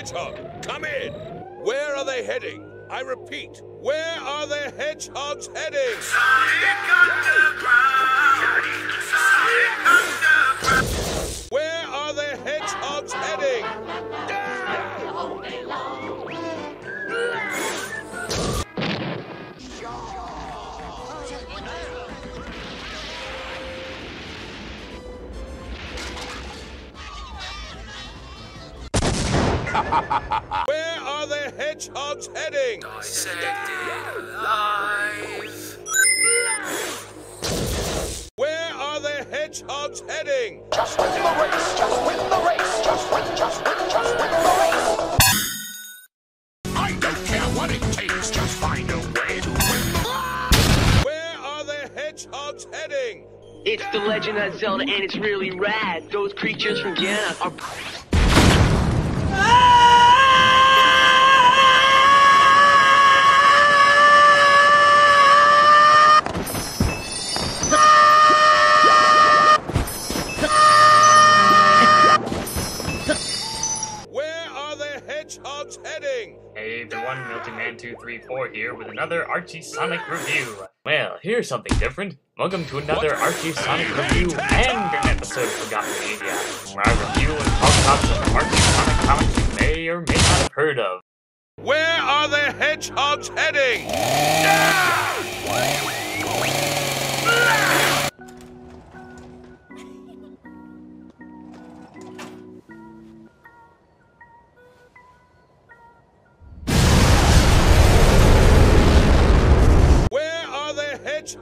Hedgehog, come in. Where are they heading? I repeat, where are the hedgehogs heading? Where are the hedgehogs heading? Where are the hedgehogs heading? Just win the race, just win the race, just win, just win, just win the race. I don't care what it takes, just find a way to win. Where are the hedgehogs heading? It's the Legend of Zelda, and it's really rad. Those creatures from Ganon are. Hedgehogs heading? Hey everyone, MeltingMan234 here with another Archie Sonic review. Well, here's something different. Welcome to another Archie Sonic review and an episode of Forgotten Media, where I review and talk about some Archie Sonic comics you may or may not have heard of. Where are the hedgehogs heading? Where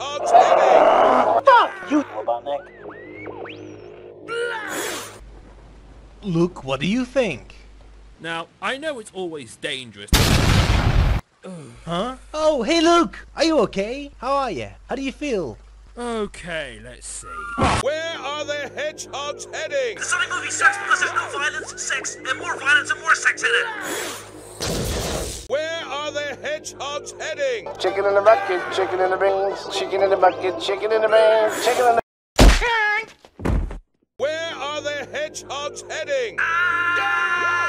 hedgehogs heading? Luke, what do you think? Now, I know it's always dangerous. Huh? Oh, hey Luke! Are you okay? How are you? How do you feel? Okay, let's see. Where are the hedgehogs heading? The Sonic movie sucks because there's no violence, sex, and more violence and more sex in it. Where are hedgehogs heading? Chicken in the bucket, chicken in the beans, chicken in the bucket, chicken in the beans, chicken in the... Where are the hedgehogs heading? Ah!